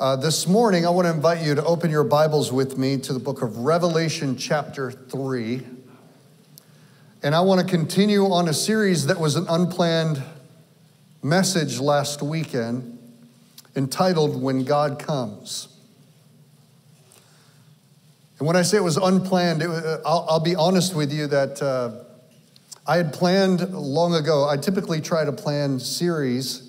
Uh, this morning, I want to invite you to open your Bibles with me to the book of Revelation, chapter 3. And I want to continue on a series that was an unplanned message last weekend entitled When God Comes. And when I say it was unplanned, it uh, I'll, I'll, be honest with you that uh, I had planned long ago. I typically try to plan series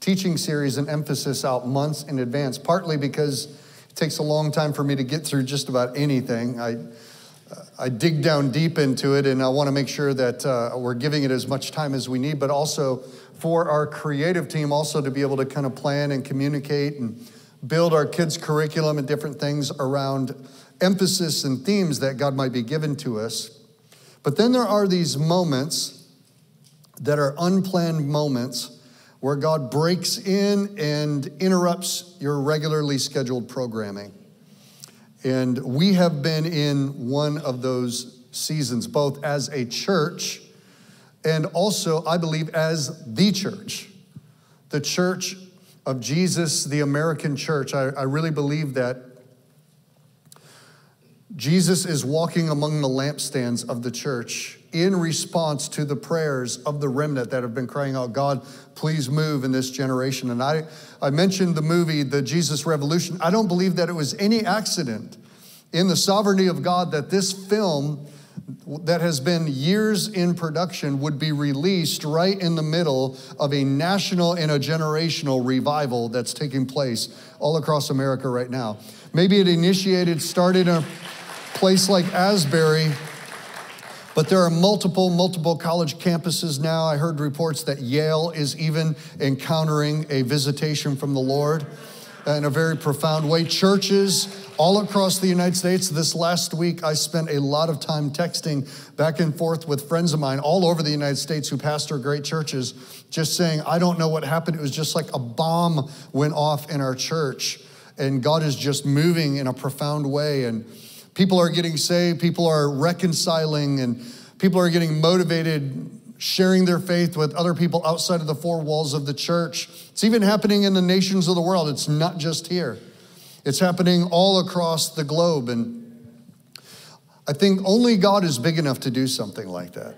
teaching series and emphasis out months in advance, partly because it takes a long time for me to get through just about anything. I, I dig down deep into it, and I want to make sure that uh, we're giving it as much time as we need, but also for our creative team also to be able to kind of plan and communicate and build our kids' curriculum and different things around emphasis and themes that God might be given to us. But then there are these moments that are unplanned moments where God breaks in and interrupts your regularly scheduled programming. And we have been in one of those seasons, both as a church and also, I believe, as the church, the church of Jesus, the American church. I, I really believe that Jesus is walking among the lampstands of the church in response to the prayers of the remnant that have been crying out, God, please move in this generation. And I, I mentioned the movie, The Jesus Revolution. I don't believe that it was any accident in the sovereignty of God that this film that has been years in production would be released right in the middle of a national and a generational revival that's taking place all across America right now. Maybe it initiated, started in a place like Asbury but there are multiple, multiple college campuses now. I heard reports that Yale is even encountering a visitation from the Lord in a very profound way. Churches all across the United States. This last week, I spent a lot of time texting back and forth with friends of mine all over the United States who pastor great churches, just saying, I don't know what happened. It was just like a bomb went off in our church. And God is just moving in a profound way. And People are getting saved, people are reconciling, and people are getting motivated, sharing their faith with other people outside of the four walls of the church. It's even happening in the nations of the world, it's not just here. It's happening all across the globe. And I think only God is big enough to do something like that.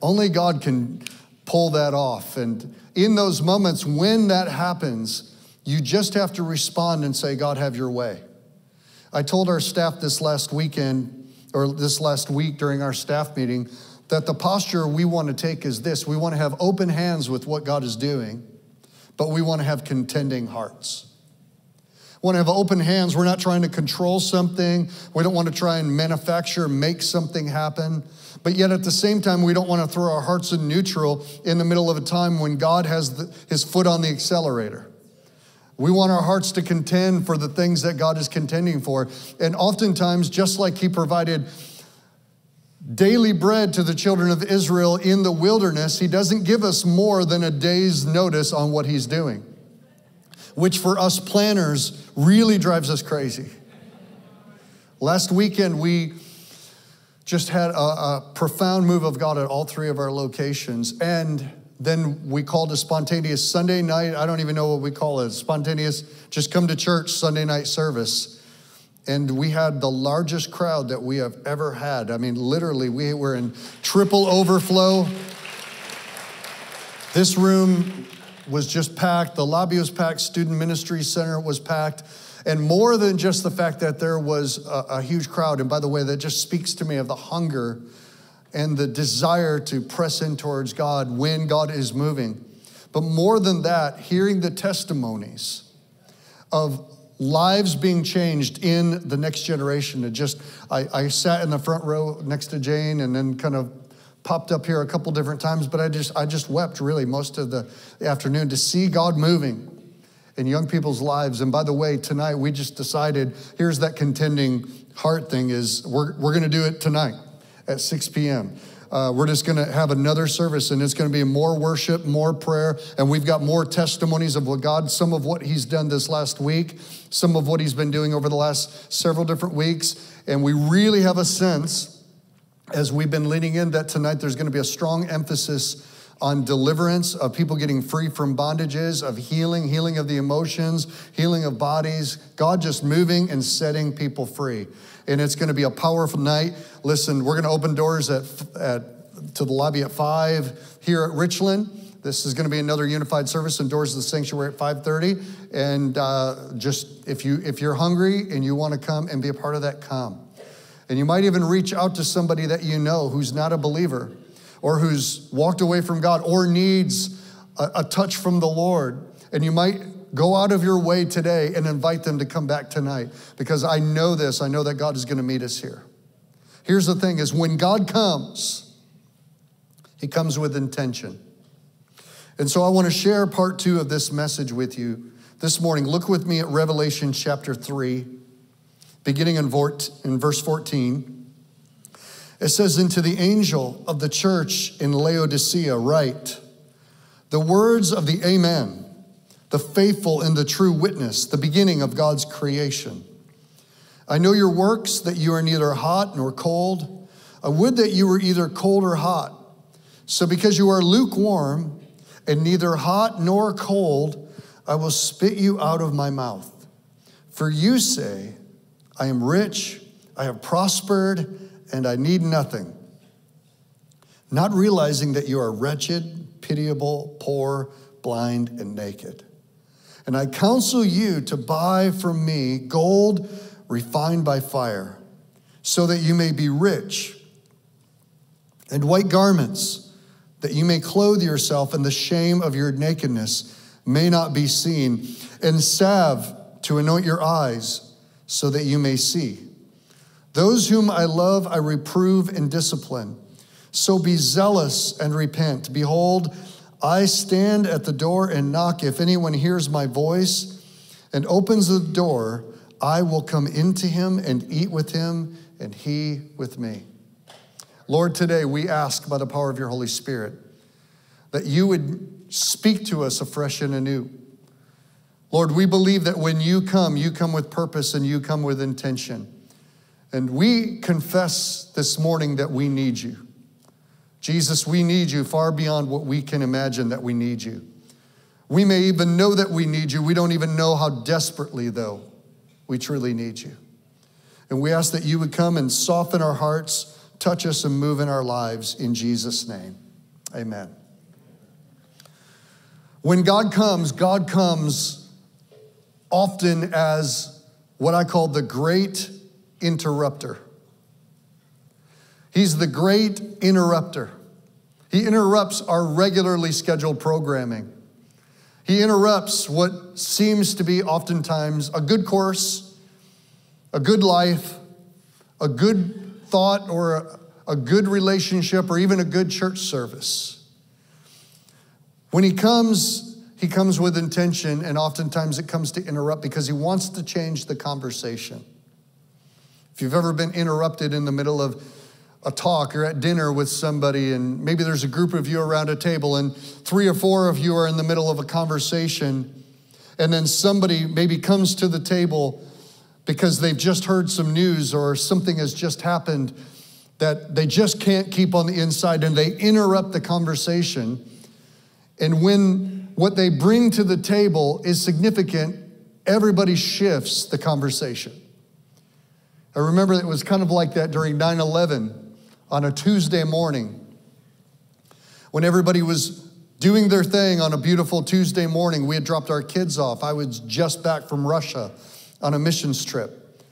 Only God can pull that off. And in those moments when that happens, you just have to respond and say, God, have your way. I told our staff this last weekend, or this last week during our staff meeting, that the posture we want to take is this we want to have open hands with what God is doing, but we want to have contending hearts. We want to have open hands. We're not trying to control something. We don't want to try and manufacture, make something happen. But yet at the same time, we don't want to throw our hearts in neutral in the middle of a time when God has the, his foot on the accelerator. We want our hearts to contend for the things that God is contending for. And oftentimes, just like He provided daily bread to the children of Israel in the wilderness, He doesn't give us more than a day's notice on what He's doing, which for us planners really drives us crazy. Last weekend, we just had a, a profound move of God at all three of our locations. And then we called a spontaneous Sunday night. I don't even know what we call it. Spontaneous, just come to church Sunday night service. And we had the largest crowd that we have ever had. I mean, literally, we were in triple overflow. This room was just packed. The lobby was packed. Student Ministry Center was packed. And more than just the fact that there was a, a huge crowd, and by the way, that just speaks to me of the hunger and the desire to press in towards God when God is moving. But more than that, hearing the testimonies of lives being changed in the next generation. It just, I, I sat in the front row next to Jane and then kind of popped up here a couple different times, but I just, I just wept really most of the, the afternoon to see God moving in young people's lives. And by the way, tonight we just decided here's that contending heart thing is we're, we're going to do it tonight at 6 p.m. Uh, we're just going to have another service and it's going to be more worship, more prayer, and we've got more testimonies of what God, some of what He's done this last week, some of what He's been doing over the last several different weeks. And we really have a sense, as we've been leaning in, that tonight there's going to be a strong emphasis on deliverance, of people getting free from bondages, of healing, healing of the emotions, healing of bodies, God just moving and setting people free. And it's going to be a powerful night. Listen, we're going to open doors at, at to the lobby at 5 here at Richland. This is going to be another unified service and doors of the sanctuary at 5:30. And uh, just if you if you're hungry and you want to come and be a part of that, come. And you might even reach out to somebody that you know who's not a believer or who's walked away from God or needs a, a touch from the Lord. And you might go out of your way today and invite them to come back tonight because I know this. I know that God is going to meet us here. Here's the thing is when God comes, he comes with intention. And so I want to share part 2 of this message with you this morning. Look with me at Revelation chapter 3 beginning in, verse 14. It says, Into the angel of the church in Laodicea, write, The words of the Amen, the faithful and the true witness, the beginning of God's creation. I know your works, that you are neither hot nor cold. I would that you were either cold or hot. So because you are lukewarm and neither hot nor cold, I will spit you out of my mouth. For you say, I am rich, I have prospered, and I need nothing. Not realizing that you are wretched, pitiable, poor, blind, and naked. And I counsel you to buy from me gold refined by fire, so that you may be rich, and white garments, that you may clothe yourself, and the shame of your nakedness may not be seen, and salve to anoint your eyes so that you may see. Those whom I love, I reprove and discipline. So be zealous and repent. Behold, I stand at the door and knock. If anyone hears my voice and opens the door, I will come into him and eat with him, and he with me. Lord, today we ask by the power of your Holy Spirit that you would speak to us afresh and anew. Lord, we believe that when you come, you come with purpose and you come with intention. And we confess this morning that we need you. Jesus, we need you far beyond what we can imagine that we need you. We may even know that we need you. We don't even know how desperately, though, we truly need you. And we ask that you would come and soften our hearts, touch us, and move in our lives in Jesus' name. Amen. When God comes, God comes often as what I call the great interrupter. He's the great interrupter. He interrupts our regularly scheduled programming. He interrupts what seems to be oftentimes a good course, a good life, a good thought, or a, good relationship, or even a good church service. When he comes, he comes with intention, and oftentimes it comes to interrupt because he wants to change the conversation. If you've ever been interrupted in the middle of a talk or at dinner with somebody, and maybe there's a group of you around a table, and three or four of you are in the middle of a conversation, and then somebody maybe comes to the table because they've just heard some news or something has just happened that they just can't keep on the inside, and they interrupt the conversation. And when what they bring to the table is significant, everybody shifts the conversation. I remember it was kind of like that during 9 11 on a Tuesday morning when everybody was doing their thing on a beautiful Tuesday morning. We had dropped our kids off. I was just back from Russia on a missions trip.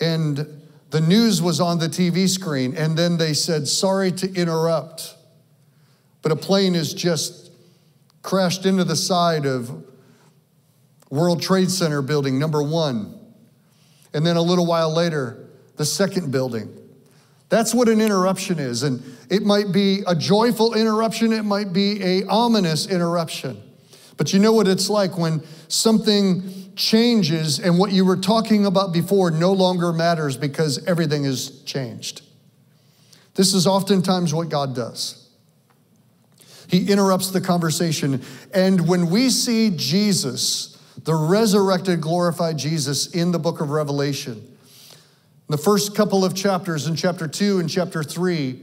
And the news was on the TV screen, and then they said, Sorry to interrupt, but a plane has just crashed into the side of World Trade Center building number one. And then a little while later, the second building. That's what an interruption is. And it might be a joyful interruption, it might be a ominous interruption. But you know what it's like when something changes and what you were talking about before no longer matters because everything has changed. This is oftentimes what God does. He interrupts the conversation. And when we see Jesus, the resurrected, glorified Jesus in the book of Revelation, the first couple of chapters in chapter two and chapter three,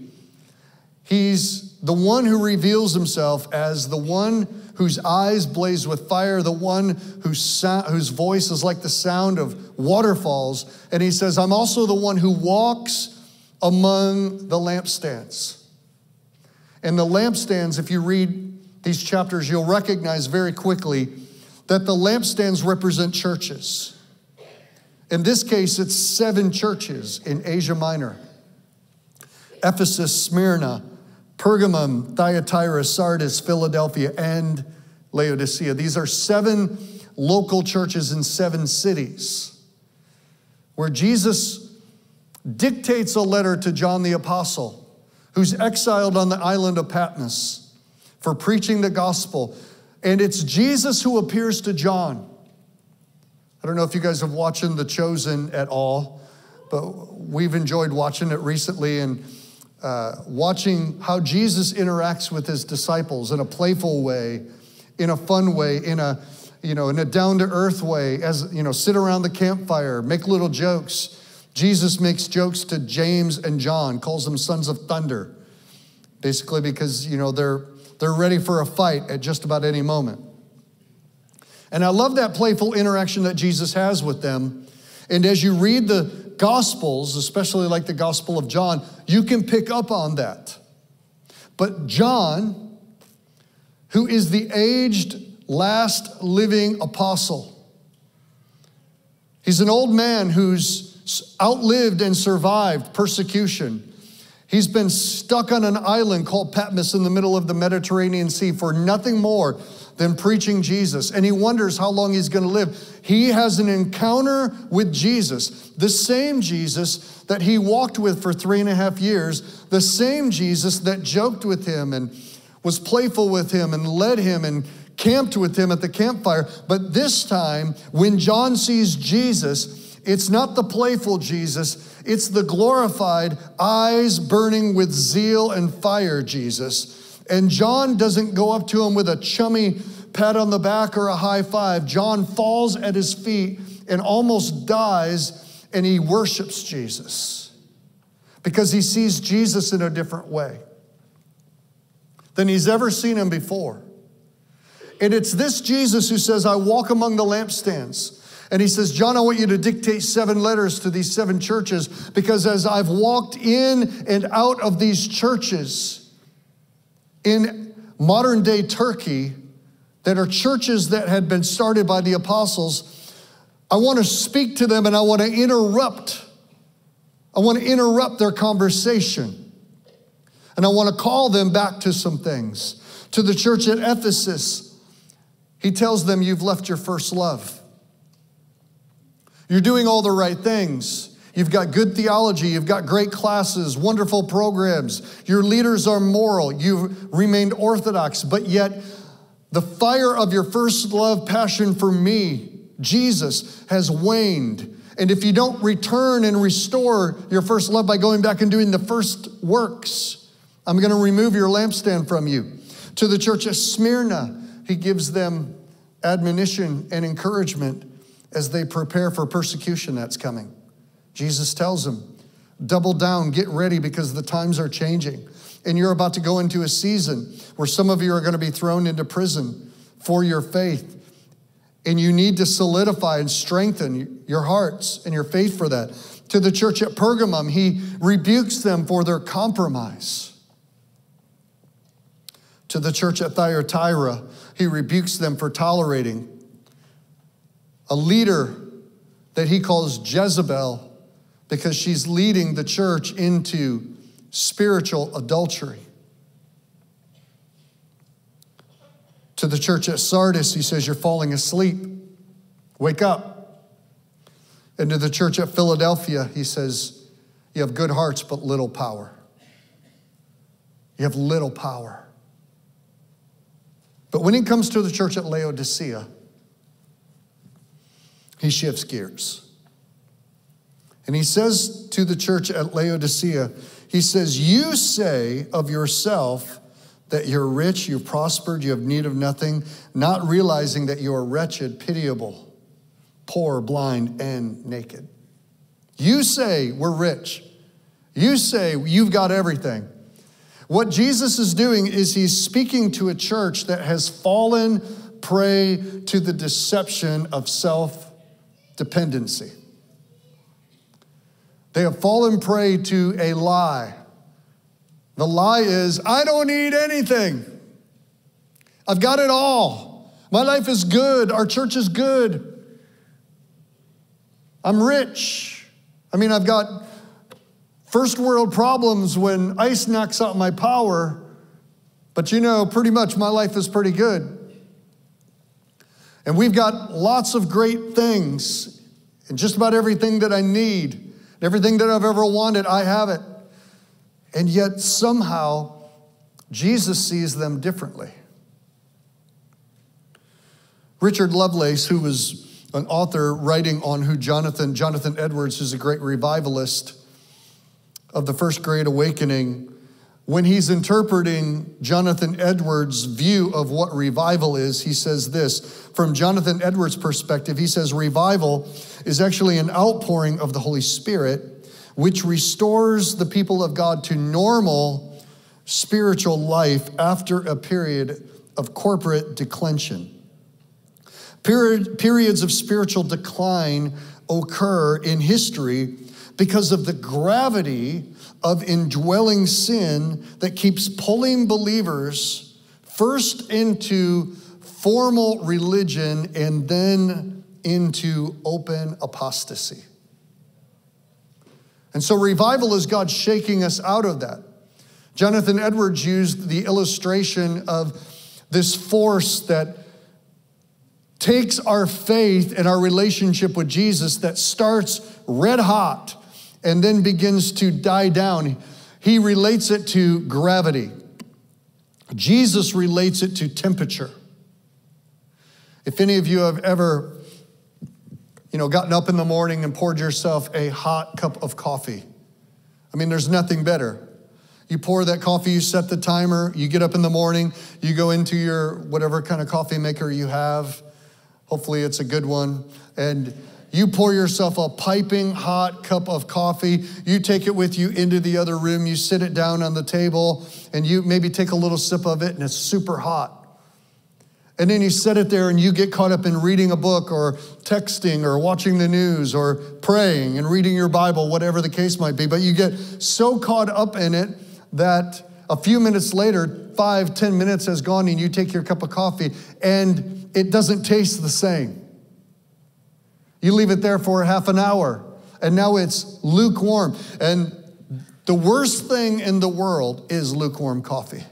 he's the one who reveals himself as the one whose eyes blaze with fire, the one whose, sound, whose voice is like the sound of waterfalls. And he says, I'm also the one who walks among the lampstands. And the lampstands, if you read these chapters, you'll recognize very quickly that the lampstands represent churches. In this case, it's seven churches in Asia Minor Ephesus, Smyrna, Pergamum, Thyatira, Sardis, Philadelphia, and Laodicea. These are seven local churches in seven cities where Jesus dictates a letter to John the Apostle, who's exiled on the island of Patmos for preaching the gospel. And it's Jesus who appears to John. I don't know if you guys have watched The Chosen at all, but we've enjoyed watching it recently and uh, watching how Jesus interacts with his disciples in a playful way, in a fun way, in a you know, in a down to earth way, as you know, sit around the campfire, make little jokes. Jesus makes jokes to James and John, calls them sons of thunder, basically because you know they're they're ready for a fight at just about any moment. And I love that playful interaction that Jesus has with them. And as you read the Gospels, especially like the Gospel of John, you can pick up on that. But John, who is the aged last living apostle, he's an old man who's outlived and survived persecution. He's been stuck on an island called Patmos in the middle of the Mediterranean Sea for nothing more than preaching Jesus. And he wonders how long he's going to live. He has an encounter with Jesus, the same Jesus that he walked with for three and a half years, the same Jesus that joked with him and was playful with him and led him and camped with him at the campfire. But this time, when John sees Jesus, it's not the playful Jesus, it's the glorified, eyes burning with zeal and fire Jesus and John doesn't go up to him with a chummy pat on the back or a high five. John falls at his feet and almost dies, and he worships Jesus because he sees Jesus in a different way than he's ever seen him before. And it's this Jesus who says, I walk among the lampstands. And he says, John, I want you to dictate seven letters to these seven churches because as I've walked in and out of these churches, in modern day Turkey that are churches that had been started by the apostles, I want to speak to them and I want to interrupt. I want to interrupt their conversation. And I want to call them back to some things. To the church at Ephesus, he tells them, You've left your first love. You're doing all the right things. You've got good theology. You've got great classes, wonderful programs. Your leaders are moral. You've remained orthodox, but yet the fire of your first love, passion for me, Jesus, has waned. And if you don't return and restore your first love by going back and doing the first works, I'm going to remove your lampstand from you. To the church at Smyrna, he gives them admonition and encouragement as they prepare for persecution that's coming. Jesus tells them, double down, get ready because the times are changing. And you're about to go into a season where some of you are going to be thrown into prison for your faith. And you need to solidify and strengthen your hearts and your faith for that. To the church at Pergamum, he rebukes them for their compromise. To the church at Thyatira, he rebukes them for tolerating a leader that he calls Jezebel because she's leading the church into spiritual adultery. To the church at Sardis, he says, You're falling asleep. Wake up. And to the church at Philadelphia, he says, You have good hearts, but little power. You have little power. But when he comes to the church at Laodicea, he shifts gears. And he says to the church at Laodicea, he says, You say of yourself that you're rich, you've prospered, you have need of nothing, not realizing that you are wretched, pitiable, poor, blind, and naked. You say we're rich. You say you've got everything. What Jesus is doing is he's speaking to a church that has fallen prey to the deception of self dependency. They have fallen prey to a lie. The lie is, I don't need anything. I've got it all. My life is good. Our church is good. I'm rich. I mean, I've got first world problems when ice knocks out my power, but you know, pretty much my life is pretty good. And we've got lots of great things and just about everything that I need. Everything that I've ever wanted, I have it. And yet, somehow, Jesus sees them differently. Richard Lovelace, who was an author writing on who Jonathan, Jonathan Edwards, who's a great revivalist of the First Great Awakening, when he's interpreting Jonathan Edwards' view of what revival is, he says this from Jonathan Edwards' perspective, he says, Revival is actually an outpouring of the Holy Spirit, which restores the people of God to normal spiritual life after a period of corporate declension. Period, periods of spiritual decline occur in history because of the gravity of indwelling sin that keeps pulling believers first into formal religion and then into open apostasy. And so, revival is God shaking us out of that. Jonathan Edwards used the illustration of this force that takes our faith and our relationship with Jesus that starts red hot and then begins to die down. He relates it to gravity. Jesus relates it to temperature. If any of you have ever, you know, gotten up in the morning and poured yourself a hot cup of coffee, I mean, there's nothing better. You pour that coffee, you set the timer, you get up in the morning, you go into your whatever kind of coffee maker you have. Hopefully, it's a good one. And you pour yourself a piping hot cup of coffee. You take it with you into the other room. You sit it down on the table and you maybe take a little sip of it, and it's super hot. And then you set it there and you get caught up in reading a book or texting or watching the news or praying and reading your Bible, whatever the case might be. But you get so caught up in it that a few minutes later, five, ten minutes has gone and you take your cup of coffee and it doesn't taste the same. You leave it there for half an hour, and now it's lukewarm. And the worst thing in the world is lukewarm coffee.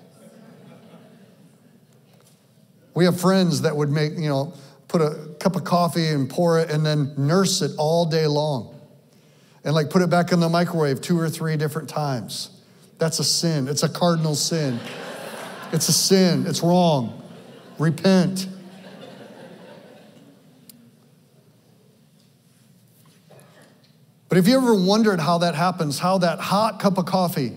We have friends that would make, you know, put a cup of coffee and pour it and then nurse it all day long. And like put it back in the microwave two or three different times. That's a sin. It's a cardinal sin. It's a sin. It's wrong. Repent. But have you ever wondered how that happens? How that hot cup of coffee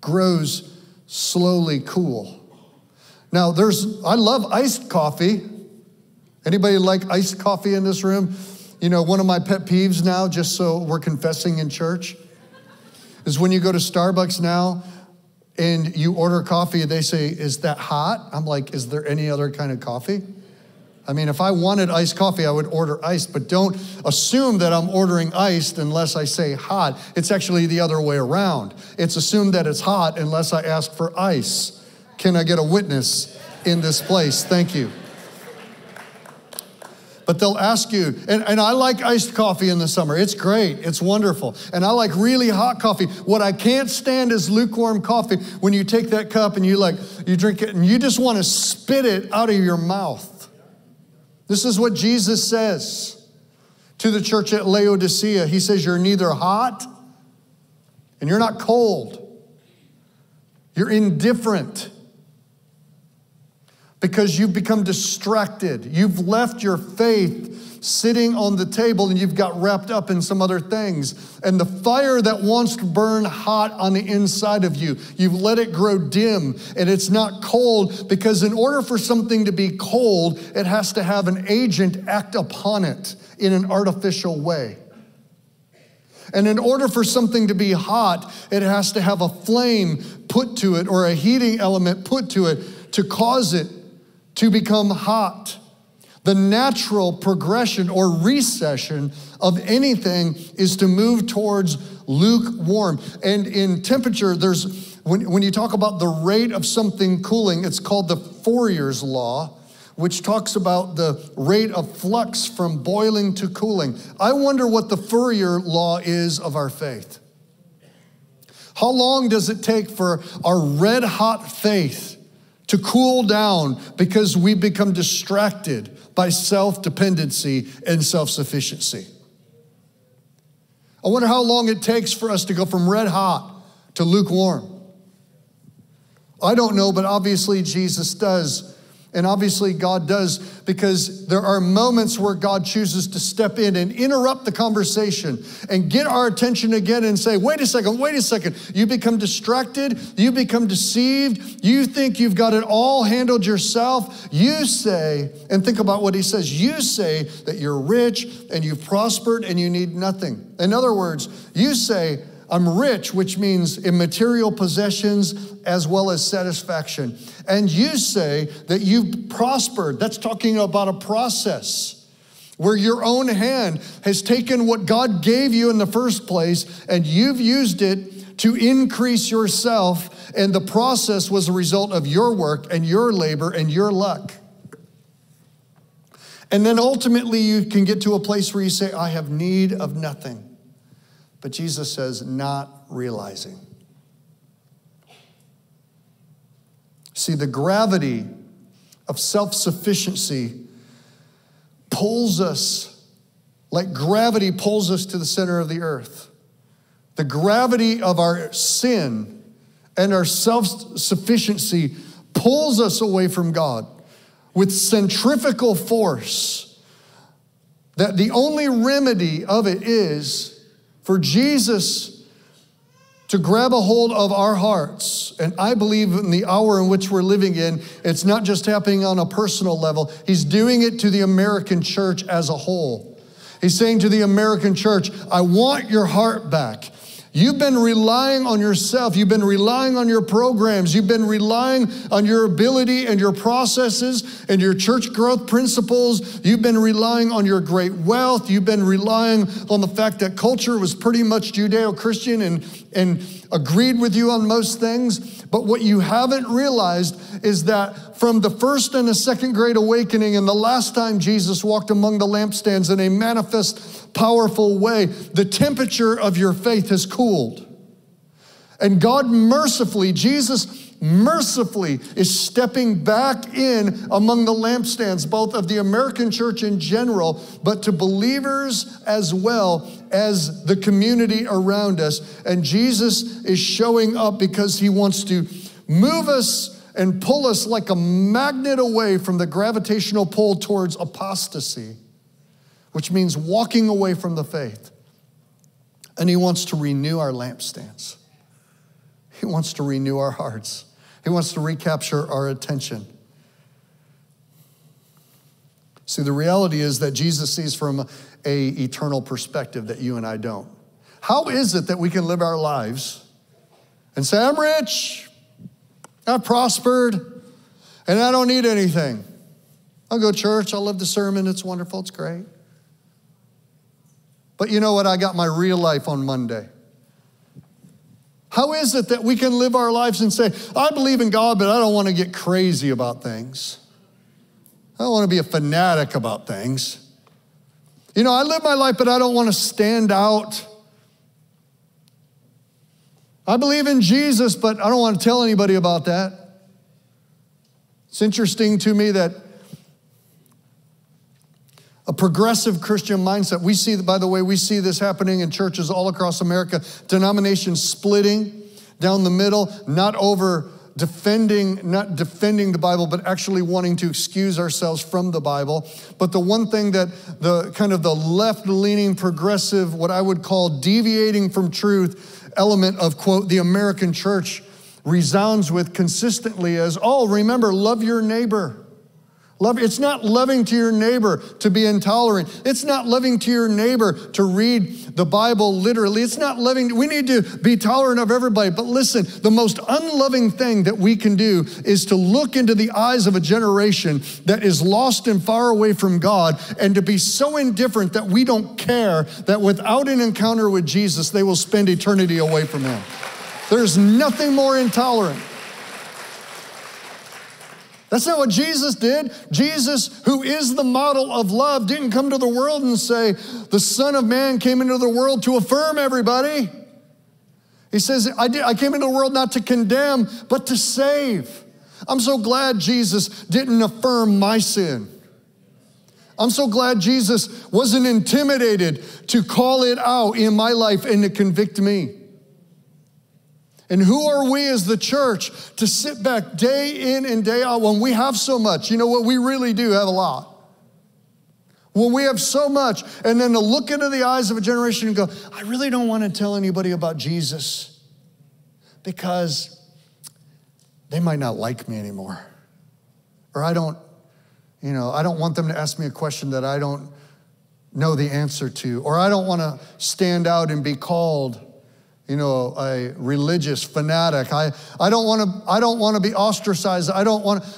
grows slowly cool? Now, there's, I love iced coffee. Anybody like iced coffee in this room? You know, one of my pet peeves now, just so we're confessing in church, is when you go to Starbucks now and you order coffee, they say, Is that hot? I'm like, Is there any other kind of coffee? I mean, if I wanted iced coffee, I would order iced, but don't assume that I'm ordering iced unless I say hot. It's actually the other way around. It's assumed that it's hot unless I ask for ice. Can I get a witness in this place? Thank you. But they'll ask you, and, and I like iced coffee in the summer. It's great, it's wonderful. And I like really hot coffee. What I can't stand is lukewarm coffee when you take that cup and you like, you drink it and you just want to spit it out of your mouth. This is what Jesus says to the church at Laodicea. He says, You're neither hot and you're not cold, you're indifferent because you've become distracted. You've left your faith sitting on the table and you've got wrapped up in some other things. And the fire that wants to burn hot on the inside of you, you've let it grow dim and it's not cold because, in order for something to be cold, it has to have an agent act upon it in an artificial way. And in order for something to be hot, it has to have a flame put to it or a heating element put to it to cause it to become hot. The natural progression or recession of anything is to move towards lukewarm. And in temperature, there's, when, when you talk about the rate of something cooling, it's called the Fourier's law which talks about the rate of flux from boiling to cooling. I wonder what the Fourier law is of our faith. How long does it take for our red hot faith to cool down because we become distracted by self dependency and self sufficiency? I wonder how long it takes for us to go from red hot to lukewarm. I don't know, but obviously Jesus does. And obviously, God does because there are moments where God chooses to step in and interrupt the conversation and get our attention again and say, wait a second, wait a second. You become distracted, you become deceived, you think you've got it all handled yourself. You say, and think about what he says, you say that you're rich and you've prospered and you need nothing. In other words, you say, I'm rich, which means immaterial possessions as well as satisfaction. And you say that you've prospered. That's talking about a process where your own hand has taken what God gave you in the first place and you've used it to increase yourself. And the process was a result of your work and your labor and your luck. And then ultimately, you can get to a place where you say, I have need of nothing. But Jesus says, not realizing. See, the gravity of self sufficiency pulls us like gravity pulls us to the center of the earth. The gravity of our sin and our self sufficiency pulls us away from God with centrifugal force. That the only remedy of it is for Jesus to grab a hold of our hearts. And I believe in the hour in which we're living in, it's not just happening on a personal level, He's doing it to the American church as a whole. He's saying to the American church, I want your heart back. You've been relying on yourself. You've been relying on your programs. You've been relying on your ability and your processes and your church growth principles. You've been relying on your great wealth. You've been relying on the fact that culture was pretty much Judeo Christian and, and agreed with you on most things. But what you haven't realized is that from the first and the second great awakening and the last time Jesus walked among the lampstands in a manifest, powerful way, the temperature of your faith has cooled. And God mercifully, Jesus mercifully is stepping back in among the lampstands, both of the American church in general, but to believers as well as the community around us. And Jesus is showing up because he wants to move us and pull us like a magnet away from the gravitational pull towards apostasy, which means walking away from the faith. And he wants to renew our lampstands. He wants to renew our hearts. He wants to recapture our attention. See, the reality is that Jesus sees from a eternal perspective that you and I don't. How is it that we can live our lives and say, I'm rich, I've prospered, and I don't need anything? I'll go to church, I'll love the sermon, it's wonderful, it's great. But you know what? I got my real life on Monday. How is it that we can live our lives and say, I believe in God, but I don't want to get crazy about things? I don't want to be a fanatic about things. You know, I live my life, but I don't want to stand out. I believe in Jesus, but I don't want to tell anybody about that. It's interesting to me that a progressive Christian mindset. We see, by the way, we see this happening in churches all across America, denominations splitting down the middle, not over defending not defending the bible but actually wanting to excuse ourselves from the bible. But the one thing that the kind of the left leaning progressive what i would call deviating from truth element of quote the american church resounds with consistently as oh remember love your neighbor Love, it's not loving to your neighbor to be intolerant. It's not loving to your neighbor to read the Bible literally. It's not loving. We need to be tolerant of everybody. But listen, the most unloving thing that we can do is to look into the eyes of a generation that is lost and far away from God and to be so indifferent that we don't care that without an encounter with Jesus, they will spend eternity away from Him. There's nothing more intolerant. That's not what Jesus did. Jesus, who is the model of love, didn't come to the world and say, The Son of Man came into the world to affirm everybody. He says, I, did, I came into the world not to condemn, but to save. I'm so glad Jesus didn't affirm my sin. I'm so glad Jesus wasn't intimidated to call it out in my life and to convict me. And who are we as the church to sit back day in and day out when we have so much? You know what? We really do have a lot. When we have so much, and then to look into the eyes of a generation and go, I really don't want to tell anybody about Jesus because they might not like me anymore. Or I don't, you know, I don't want them to ask me a question that I don't know the answer to. Or I don't want to stand out and be called you know, a religious fanatic. I, I don't want to I don't want to be ostracized. I don't want to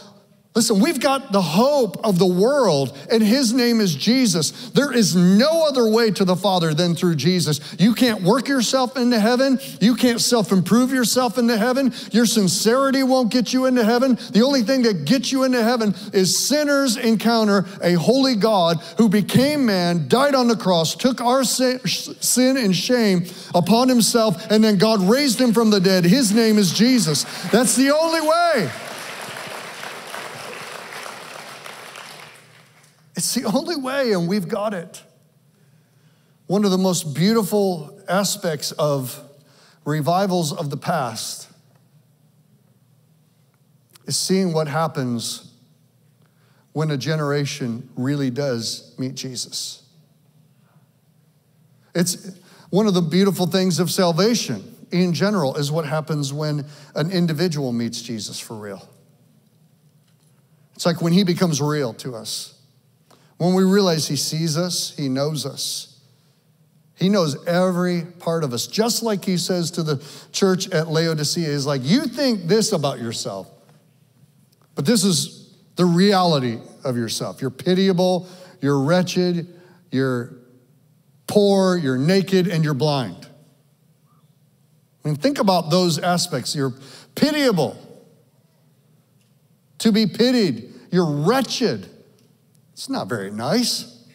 Listen, we've got the hope of the world, and his name is Jesus. There is no other way to the Father than through Jesus. You can't work yourself into heaven. You can't self improve yourself into heaven. Your sincerity won't get you into heaven. The only thing that gets you into heaven is sinners encounter a holy God who became man, died on the cross, took our sin and shame upon himself, and then God raised him from the dead. His name is Jesus. That's the only way. It's the only way, and we've got it. One of the most beautiful aspects of revivals of the past is seeing what happens when a generation really does meet Jesus. It's one of the beautiful things of salvation in general is what happens when an individual meets Jesus for real. It's like when he becomes real to us. When we realize He sees us, He knows us. He knows every part of us. Just like He says to the church at Laodicea, He's like, You think this about yourself, but this is the reality of yourself. You're pitiable, you're wretched, you're poor, you're naked, and you're blind. I mean, think about those aspects. You're pitiable, to be pitied, you're wretched. It's not very nice.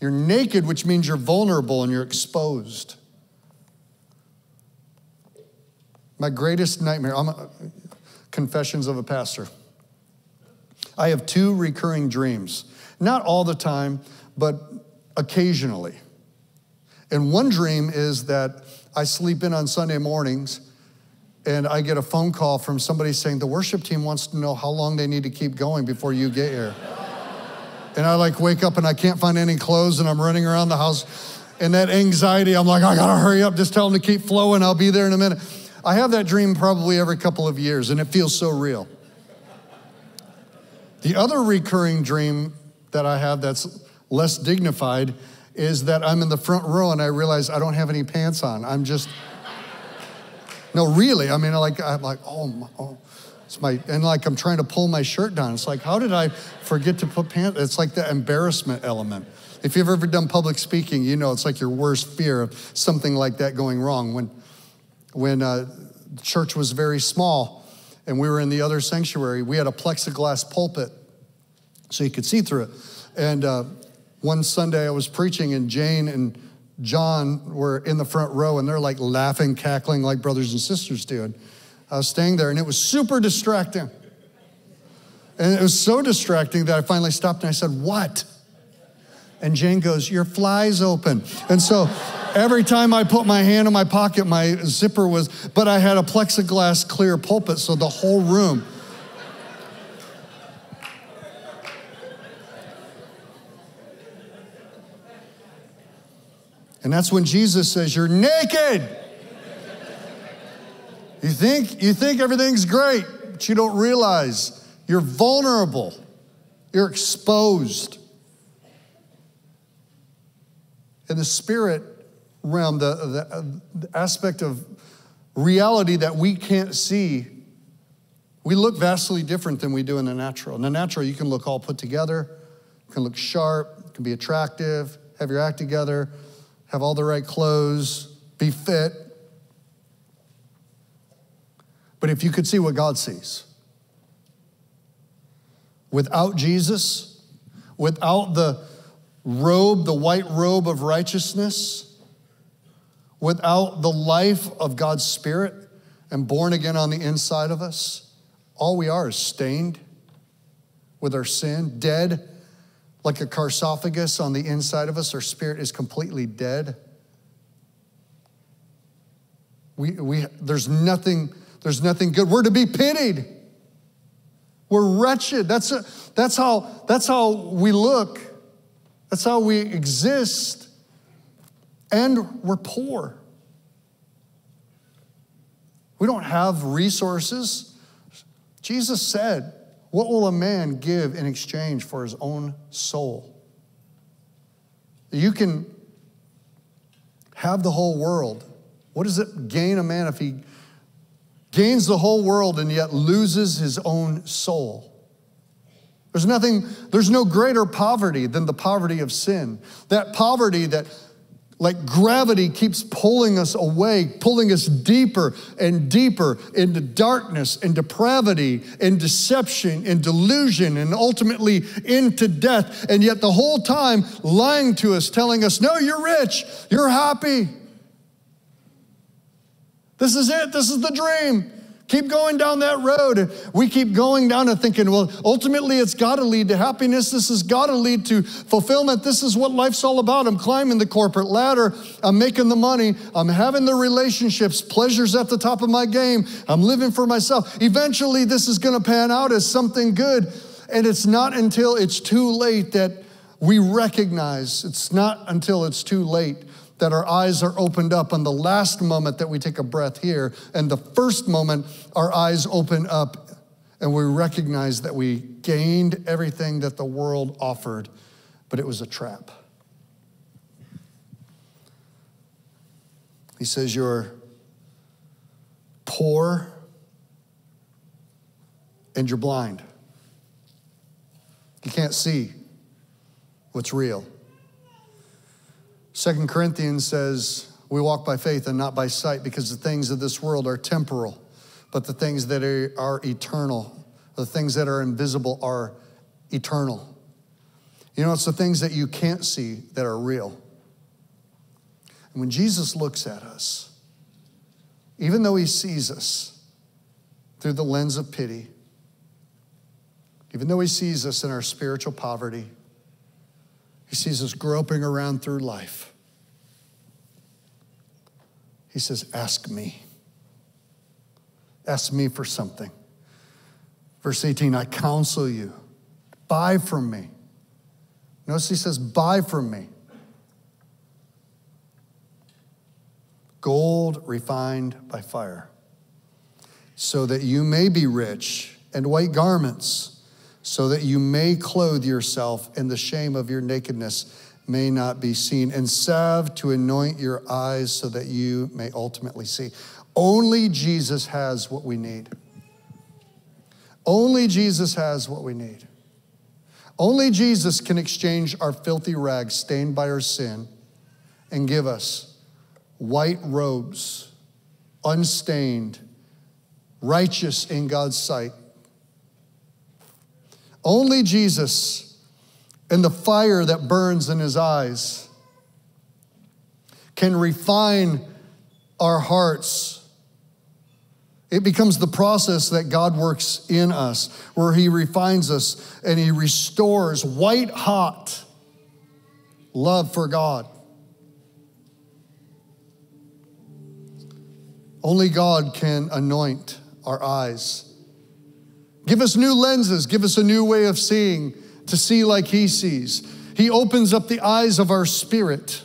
You're naked, which means you're vulnerable and you're exposed. My greatest nightmare, I'm a, confessions of a pastor. I have two recurring dreams, not all the time, but occasionally. And one dream is that I sleep in on Sunday mornings and I get a phone call from somebody saying the worship team wants to know how long they need to keep going before you get here. and I like wake up and I can't find any clothes and I'm running around the house. And that anxiety, I'm like, I gotta hurry up, just tell them to keep flowing, I'll be there in a minute. I have that dream probably every couple of years and it feels so real. The other recurring dream that I have that's less dignified is that I'm in the front row and I realize I don't have any pants on. I'm just no, really. I mean, like I'm like, oh, my, oh, it's my, and like I'm trying to pull my shirt down. It's like, how did I forget to put pants? It's like the embarrassment element. If you've ever done public speaking, you know it's like your worst fear of something like that going wrong. When, when uh, the church was very small and we were in the other sanctuary, we had a plexiglass pulpit so you could see through it. And uh, one Sunday I was preaching, and Jane and John were in the front row and they're like laughing, cackling like brothers and sisters do. And I was staying there and it was super distracting. And it was so distracting that I finally stopped and I said, What? And Jane goes, Your fly's open. And so every time I put my hand in my pocket, my zipper was, but I had a plexiglass clear pulpit, so the whole room And that's when Jesus says, You're naked. You think, you think everything's great, but you don't realize You're vulnerable. You're exposed. In the spirit realm, the, the, the aspect of reality that we can't see, we look vastly different than we do in the natural. In the natural, you can look all put together, you can look sharp, can be attractive, have your act together, have all the right clothes, be fit. But if you could see what God sees, without Jesus, without the robe, the white robe of righteousness, without the life of God's Spirit and born again on the inside of us, all we are is stained with our sin, dead like a sarcophagus on the inside of us. Our spirit is completely dead. We, we, there's, nothing, there's nothing good. We're to be pitied. We're wretched. That's, a, that's, how, that's how we look. That's how we exist. And we're poor. We don't have resources. Jesus said, What will a man give in exchange for his own soul? You can have the whole world. What does it gain a man if he gains the whole world and yet loses his own soul? There's nothing, there's no greater poverty than the poverty of sin. That poverty that like gravity keeps pulling us away, pulling us deeper and deeper into darkness and depravity and deception and delusion and ultimately into death. And yet, the whole time, lying to us, telling us, No, you're rich, you're happy. This is it, this is the dream. Keep going down that road. We keep going down and thinking, well, ultimately it's got to lead to happiness. This has got to lead to fulfillment. This is what life's all about. I'm climbing the corporate ladder. I'm making the money. I'm having the relationships. Pleasure's at the top of my game. I'm living for myself. Eventually, this is going to pan out as something good. And it's not until it's too late that we recognize, it's not until it's too late that our eyes are opened up on the last moment that we take a breath here, and the first moment our eyes open up and we recognize that we gained everything that the world offered, but it was a trap. He says, You're poor and you're blind. You can't see what's real. Second Corinthians says, We walk by faith and not by sight because the things of this world are temporal, but the things that are, are eternal, the things that are invisible are eternal. You know, it's the things that you can't see that are real. And when Jesus looks at us, even though he sees us through the lens of pity, even though he sees us in our spiritual poverty, he sees us groping around through life. He says, Ask me. Ask me for something. Verse 18, I counsel you, buy from me. Notice he says, Buy from me. Gold refined by fire, so that you may be rich, and white garments so that you may clothe yourself and the shame of your nakedness may not be seen, and salve to anoint your eyes so that you may ultimately see. Only Jesus has what we need. Only Jesus has what we need. Only Jesus can exchange our filthy rags stained by our sin and give us white robes, unstained, righteous in God's sight only Jesus and the fire that burns in his eyes can refine our hearts. It becomes the process that God works in us, where He refines us and He restores white hot love for God. Only God can anoint our eyes Give us new lenses, give us a new way of seeing to see like He sees. He opens up the eyes of our spirit.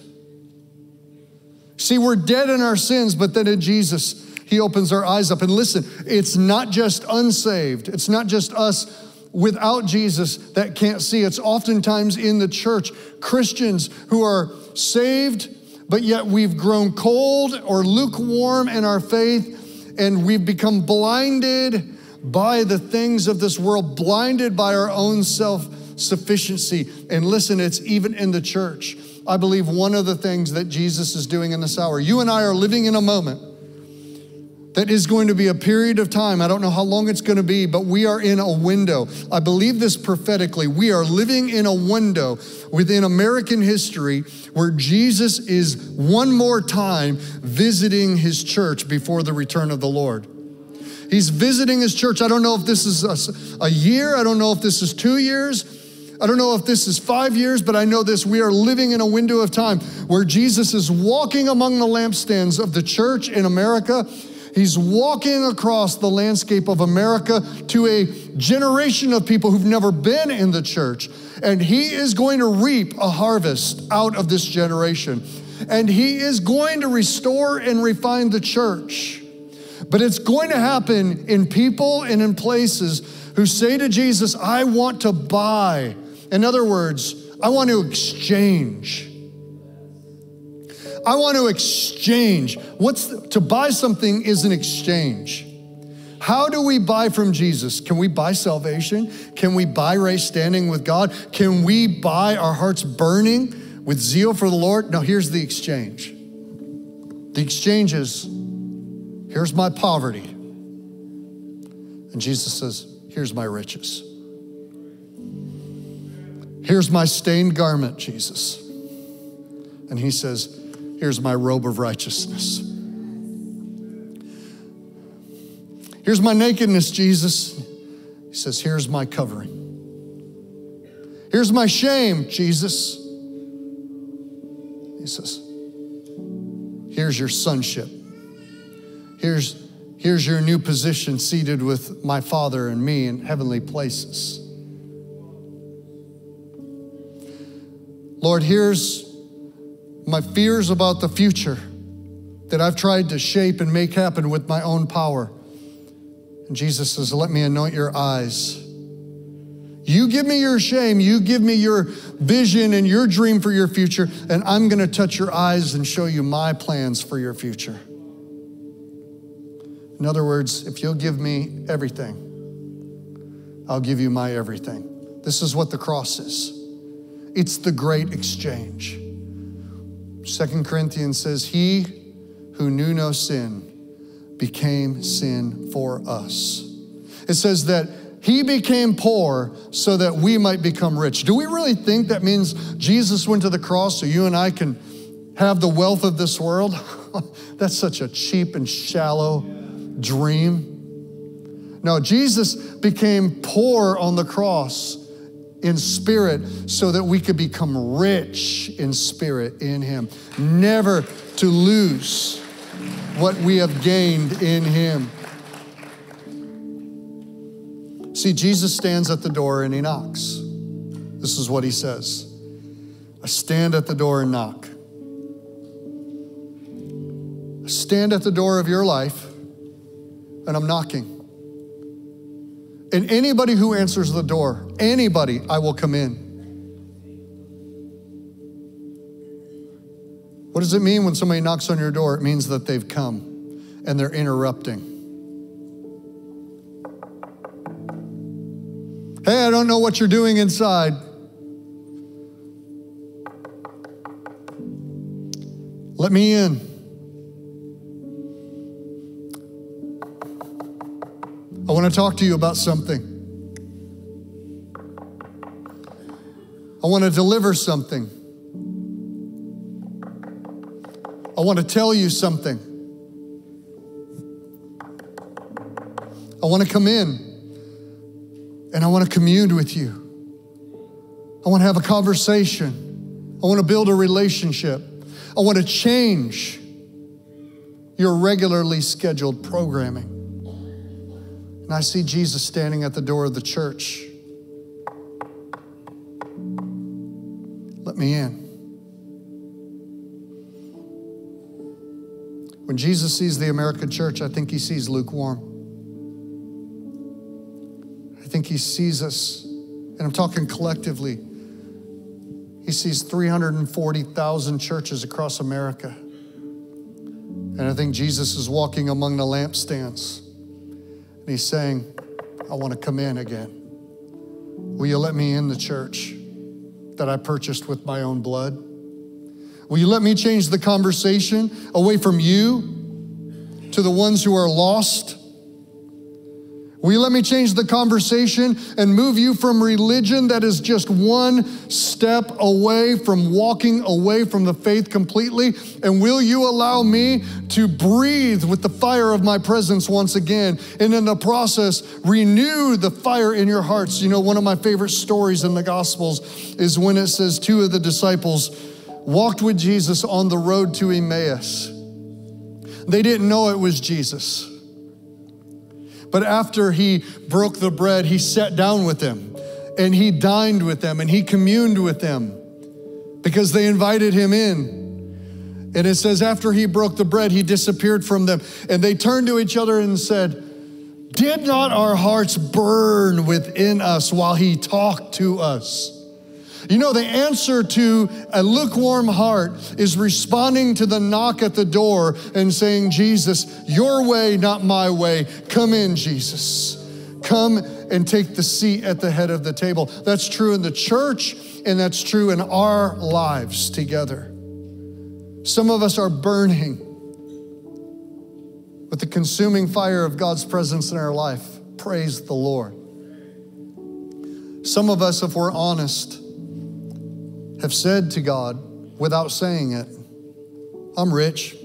See, we're dead in our sins, but then in Jesus, He opens our eyes up. And listen, it's not just unsaved, it's not just us without Jesus that can't see. It's oftentimes in the church, Christians who are saved, but yet we've grown cold or lukewarm in our faith, and we've become blinded by the things of this world, blinded by our own self sufficiency. And listen, it's even in the church. I believe one of the things that Jesus is doing in this hour, you and I are living in a moment that is going to be a period of time. I don't know how long it's going to be, but we are in a window. I believe this prophetically. We are living in a window within American history where Jesus is one more time visiting his church before the return of the Lord. He's visiting his church. I don't know if this is a, a year, I don't know if this is two years. I don't know if this is five years, but I know this. We are living in a window of time where Jesus is walking among the lampstands of the church in America He's walking across the landscape of America to a generation of people who've never been in the church. And he is going to reap a harvest out of this generation. And he is going to restore and refine the church. But it's going to happen in people and in places who say to Jesus, I want to buy. In other words, I want to exchange. I want to exchange. What's the, to buy something is an exchange. How do we buy from Jesus? Can we buy salvation? Can we buy race standing with God? Can we buy our hearts burning with zeal for the Lord? No, here's the exchange. The exchange is here's my poverty. And Jesus says, here's my riches. Here's my stained garment, Jesus. And he says, Here's my robe of righteousness. Here's my nakedness, Jesus. He says, Here's my covering. Here's my shame, Jesus. He says, Here's your sonship. Here's, here's your new position seated with my Father and me in heavenly places. Lord, here's my fears about the future that I've tried to shape and make happen with my own power. And Jesus says, Let me anoint your eyes. You give me your shame, you give me your vision and your dream for your future, and I'm gonna touch your eyes and show you my plans for your future. In other words, if you'll give me everything, I'll give you my everything. This is what the cross is it's the great exchange. Second Corinthians says, He who knew no sin became sin for us. It says that he became poor so that we might become rich. Do we really think that means Jesus went to the cross so you and I can have the wealth of this world? That's such a cheap and shallow dream. No, Jesus became poor on the cross in spirit so that we could become rich in spirit in Him. Never to lose what we have gained in Him. See, Jesus stands at the door and He knocks. This is what He says I stand at the door and knock. Stand at the door of your life and I'm knocking. And anybody who answers the door, anybody, I will come in. What does it mean when somebody knocks on your door? It means that they've come and they're interrupting. Hey, I don't know what you're doing inside. Let me in. I want to talk to you about something. I want to deliver something. I want to tell you something. I want to come in and I want to commune with you. I want to have a conversation. I want to build a relationship. I want to change your regularly scheduled programming. And I see Jesus standing at the door of the church. Let me in. When Jesus sees the American church, I think he sees lukewarm. I think He sees us, and I'm talking collectively. He sees 340,000 churches across America. And I think Jesus is walking among the lampstands. And He's saying, I want to come in again. Will you let me in the church that I purchased with my own blood? Will you let me change the conversation away from you to the ones who are lost? Will you let me change the conversation and move you from religion that is just one step away from walking away from the faith completely? And will you allow me to breathe with the fire of my presence once again? And in the process, renew the fire in your hearts. You know, one of my favorite stories in the Gospels is when it says two of the disciples walked with Jesus on the road to Emmaus. They didn't know it was Jesus. But after he broke the bread, he sat down with them and he dined with them and he communed with them because they invited him in. And it says, after he broke the bread, he disappeared from them. And they turned to each other and said, Did not our hearts burn within us while he talked to us? You know, the answer to a lukewarm heart is responding to the knock at the door and saying, Jesus, your way, not my way. Come in, Jesus. Come and take the seat at the head of the table. That's true in the church, and that's true in our lives together. Some of us are burning with the consuming fire of God's presence in our life. Praise the Lord. Some of us, if we're honest, have said to God without saying it, I'm rich,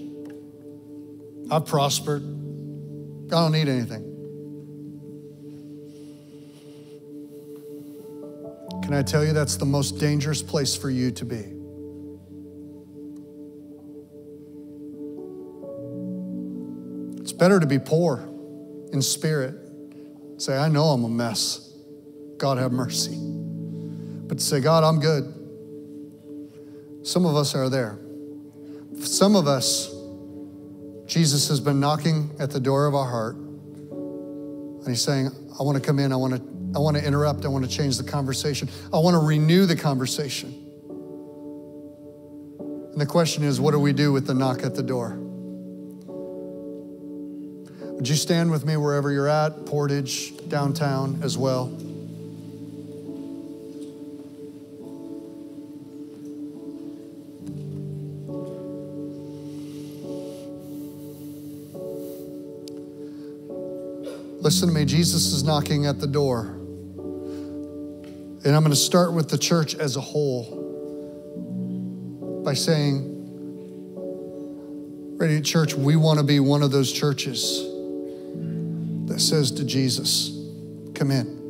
I've prospered, I don't need anything. Can I tell you that's the most dangerous place for you to be? It's better to be poor in spirit. Say, I know I'm a mess. God have mercy. But to say, God, I'm good. Some of us are there. Some of us, Jesus has been knocking at the door of our heart. And he's saying, I want to come in. I want to, I want to interrupt. I want to change the conversation. I want to renew the conversation. And the question is, what do we do with the knock at the door? Would you stand with me wherever you're at, Portage, downtown as well? Listen to me, Jesus is knocking at the door. And I'm going to start with the church as a whole by saying, Radiant Church, we want to be one of those churches that says to Jesus, Come in.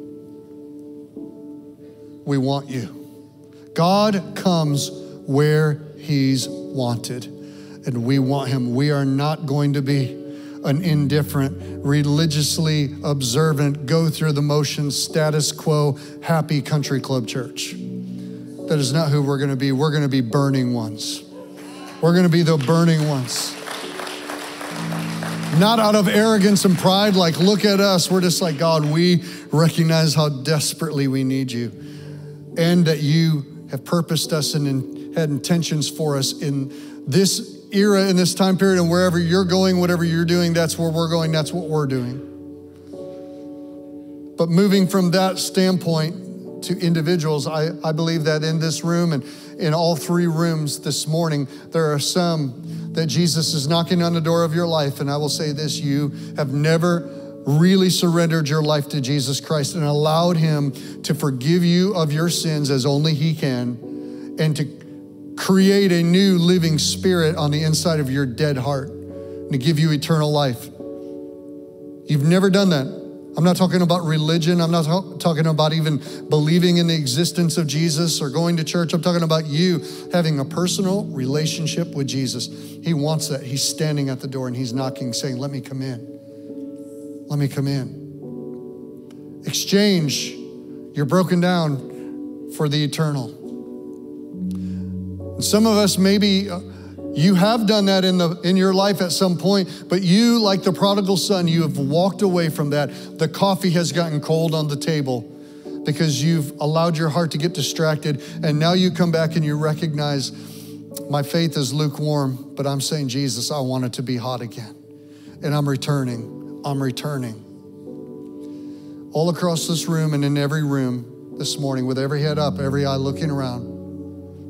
We want you. God comes where He's wanted, and we want Him. We are not going to be an indifferent, religiously observant, go through the motions, status quo, happy country club church. That is not who we're gonna be. We're gonna be burning ones. We're gonna be the burning ones. Not out of arrogance and pride, like, look at us. We're just like, God, we recognize how desperately we need you and that you have purposed us and had intentions for us in this era, in this time period, and wherever you're going, whatever you're doing, that's where we're going, that's what we're doing. But moving from that standpoint to individuals, I, I believe that in this room and in all three rooms this morning, there are some that Jesus is knocking on the door of your life. And I will say this you have never really surrendered your life to Jesus Christ and allowed Him to forgive you of your sins as only He can and to create a new living spirit on the inside of your dead heart and to give you eternal life. You've never done that. I'm not talking about religion. I'm not talking about even believing in the existence of Jesus or going to church. I'm talking about you having a personal relationship with Jesus. He wants that. He's standing at the door and he's knocking, saying, Let me come in. Let me come in. Exchange your broken down for the eternal. Some of us maybe uh, You have done that in, the, in your life at some point, but you, like the prodigal son, you have walked away from that. The coffee has gotten cold on the table because you've allowed your heart to get distracted. And now you come back and you recognize my faith is lukewarm, but I'm saying, Jesus, I want it to be hot again. And I'm returning. I'm returning. All across this room and in every room this morning, with every head up, every eye looking around,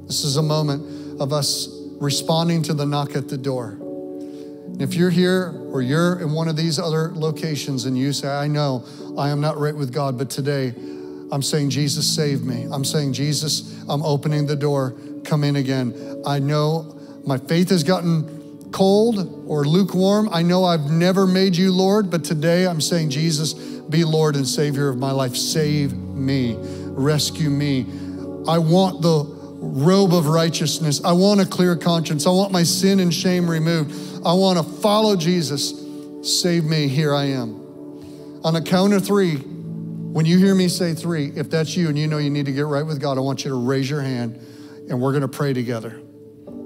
this is a moment of us responding to the knock at the door. If you're here or you're in one of these other locations and you say, I know I am not right with God, but today I'm saying, Jesus, save me. I'm saying, Jesus, I'm opening the door. Come in again. I know my faith has gotten cold or lukewarm. I know I've never made you Lord, but today I'm saying, Jesus, be Lord and Savior of my life. Save me, rescue me. I want the robe of righteousness. I want a clear conscience. I want my sin and shame removed. I want to follow Jesus. Save me. Here I am. On a count of three, when you hear me say three, if that's you and you know you need to get right with God, I want you to raise your hand and we're going to pray together.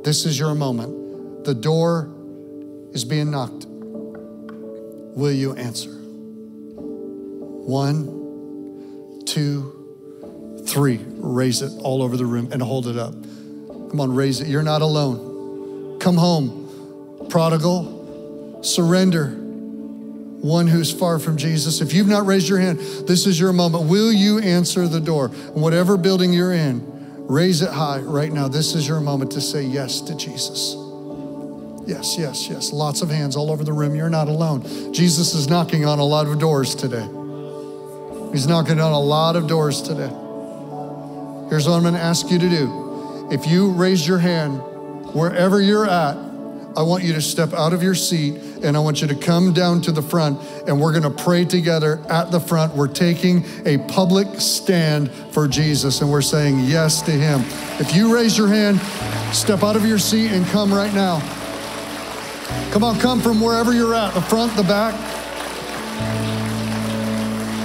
This is your moment. The door is being knocked. Will you answer? One, two, three. Raise it all over the room and hold it up. Come on, raise it. You're not alone. Come home. Prodigal, surrender. One who's far from Jesus. If you've not raised your hand, this is your moment. Will you answer the door? Whatever building you're in, raise it high right now. This is your moment to say yes to Jesus. Yes, yes, yes. Lots of hands all over the room. You're not alone. Jesus is knocking on a lot of doors today. He's knocking on a lot of doors today. Here's what I'm going to ask you to do. If you raise your hand wherever you're at, I want you to step out of your seat and I want you to come down to the front and we're going to pray together at the front. We're taking a public stand for Jesus and we're saying yes to him. If you raise your hand, step out of your seat and come right now. Come on, come from wherever you're at, the front, the back.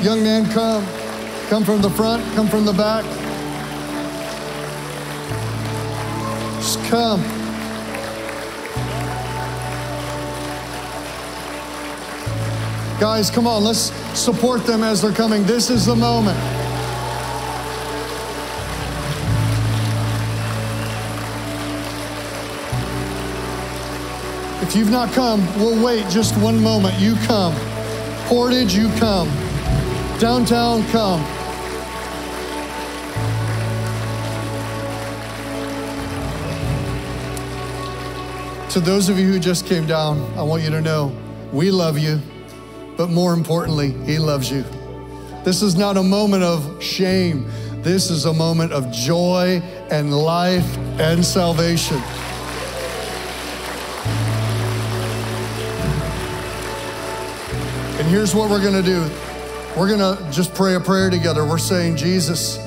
Young man, come. Come from the front, come from the back. Come. Guys, come on, let's support them as they're coming. This is the moment. If you've not come, we'll wait just one moment. You come. Portage, you come. Downtown, come. To those of you who just came down, I want you to know we love you, but more importantly, He loves you. This is not a moment of shame. This is a moment of joy and life and salvation. And here's what we're going to do we're going to just pray a prayer together. We're saying, Jesus,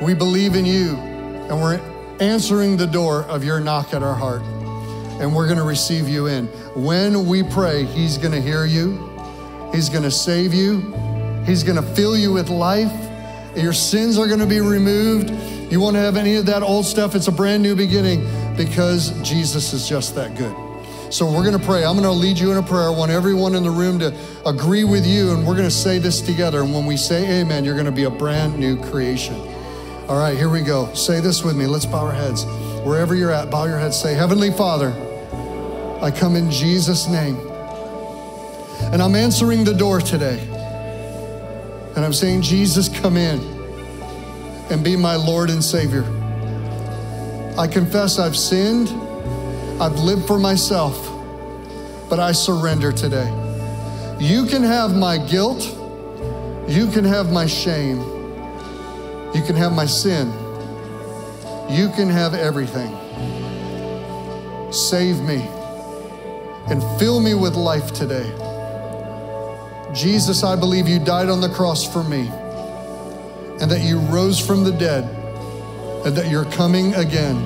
we believe in you, and we're answering the door of your knock at our heart, and we're going to receive you in. When we pray, He's going to hear you, He's going to save you, He's going to fill you with life. Your sins are going to be removed. You won't have any of that old stuff. It's a brand new beginning because Jesus is just that good. So we're going to pray. I'm going to lead you in a prayer. I want everyone in the room to agree with you, and we're going to say this together. And when we say amen, you're going to be a brand new creation. All right, here we go. Say this with me. Let's bow our heads. Wherever you're at, bow your head. Say, Heavenly Father, I come in Jesus' name. And I'm answering the door today. And I'm saying, Jesus, come in and be my Lord and Savior. I confess I've sinned. I've lived for myself, but I surrender today. You can have my guilt. You can have my shame. You can have my sin. You can have everything. Save me and fill me with life today. Jesus, I believe you died on the cross for me and that you rose from the dead and that you're coming again.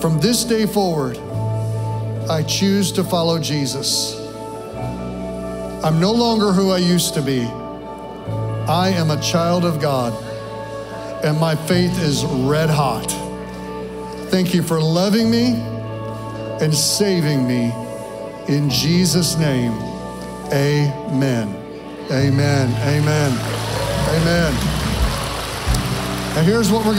From this day forward, I choose to follow Jesus. I'm no longer who I used to be. I am a child of God, and my faith is red hot. Thank you for loving me and saving me. In Jesus' name, amen. Amen. Amen. Amen. And here's what we're going